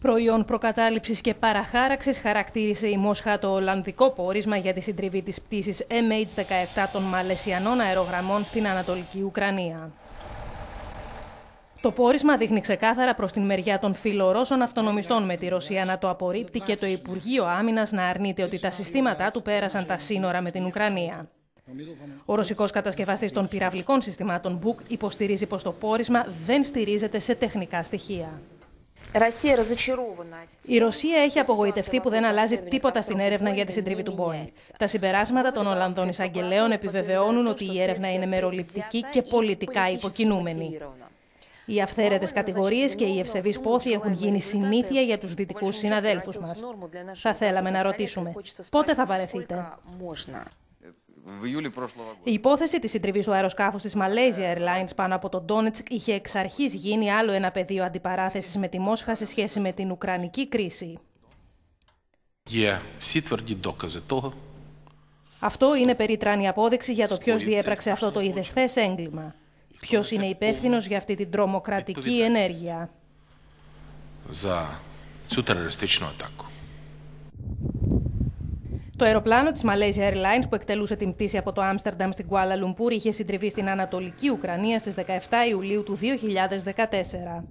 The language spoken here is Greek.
Προϊόν προκατάληψης και παραχάραξης χαρακτήρισε η Μόσχα το Ολλανδικό πόρισμα για τη συντριβή της πτήσης MH17 των Μαλαισιανών αερογραμμών στην Ανατολική Ουκρανία. Το πόρισμα δείχνει ξεκάθαρα προς την μεριά των φιλορώσων αυτονομιστών με τη Ρωσία να το απορρίπτει και το Υπουργείο Άμυνας να αρνείται ότι τα συστήματά του πέρασαν τα σύνορα με την Ουκρανία. Ο ρωσικός κατασκευαστής των πυραυλικών συστημάτων Μπουκ υποστηρίζει πως το πόρισμα δεν στηρίζεται σε τεχνικά στοιχεία. Η Ρωσία έχει απογοητευτεί που δεν αλλάζει τίποτα στην έρευνα για τη συντριβή του Μπόινγκ. Τα συμπεράσματα των Ολλανδών εισαγγελέων επιβεβαιώνουν ότι η έρευνα είναι μεροληπτική και πολιτικά υποκινούμενη. Οι αυθαίρετες κατηγορίες και οι ευσεβείς πόθοι έχουν γίνει συνήθεια για τους δυτικούς συναδέλφους μας. Θα θέλαμε να ρωτήσουμε, πότε θα βαρεθείτε; Η υπόθεση της συντριβής του αεροσκάφου της Malaysia Airlines πάνω από τον Ντόνετσκ είχε εξ αρχής γίνει άλλο ένα πεδίο αντιπαράθεσης με τη Μόσχα σε σχέση με την Ουκρανική κρίση. Αυτό είναι περίτρανη απόδειξη για το ποιος διέπραξε αυτό το ιδεχθέ έγκλημα. Ποιος είναι υπεύθυνος για αυτή την τρομοκρατική ενέργεια. Το αεροπλάνο της Malaysia Airlines που εκτελούσε την πτήση από το Άμστερνταμ στην Κουάλα Λουμπούρ είχε συντριβεί στην Ανατολική Ουκρανία στις 17 Ιουλίου του 2014.